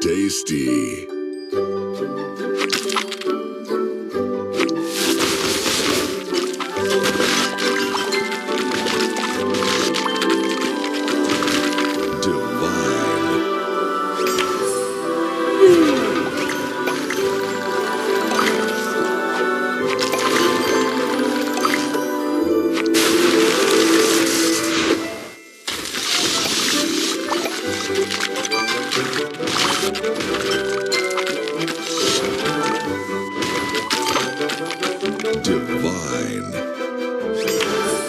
Tasty.